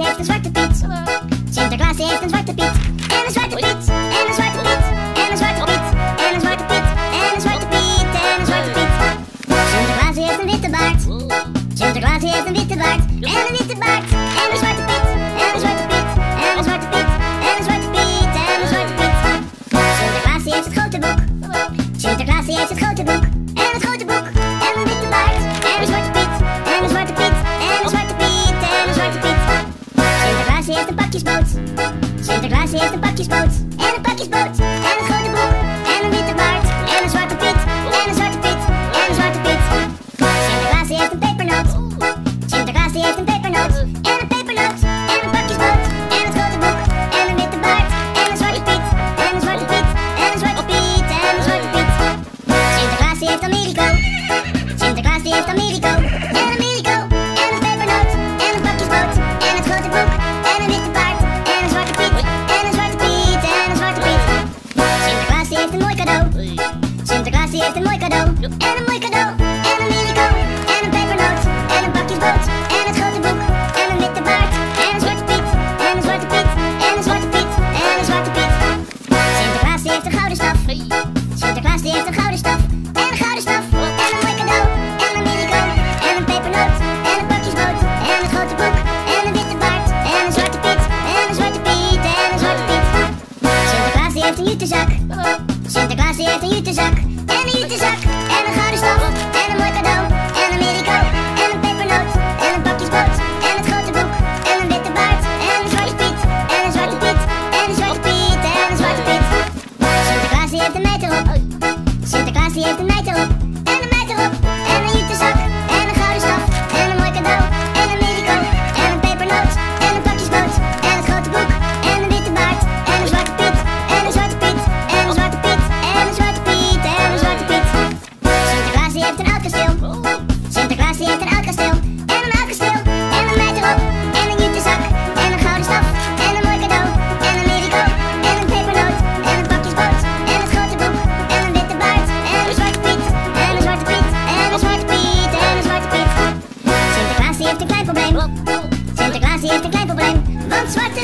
die heeft een zwarte Piet. Sinterklaas heeft een zwarte Piet. En een zwarte Piet. En een zwarte Piet. En een zwarte Piet. En een zwarte Piet. En een zwarte Piet. En een zwarte Piet. Sinterklaas heeft een witte baard. Sinterklaas heeft een witte baard. En een witte baard. En een zwarte Piet. En een zwarte Piet. En een zwarte Piet. En een zwarte Piet. En een zwarte. Sinterklaas heeft het grote boek. Sinterklaas heeft het grote boek. Die heeft een pakjesboot. En een pakjesboot. En een grote boek. En een witte baard. En een zwarte Piet. En een zwarte Piet. En een zwarte Piet. Sinterklaas die heeft een pepernoot. Sinterklaas die heeft een pepernoot. En een pepernoot. En een pakjesboot. En het grote boek. En een witte baard. En een zwarte Piet. En een zwarte Piet. En een zwarte Piet. En een zwarte Piet. Sinterklaas die heeft Americo. Een mooi cadeau. En een cadeau. En. En een pepernoot. En een pakjesboot. En het grote boek. En een witte baard. En een zwarte Piet. En een zwarte Piet. En een zwarte Piet. En een zwarte Piet. Sinterklaas die heeft een gouden staf. Sinterklaas die heeft een gouden staf. Die die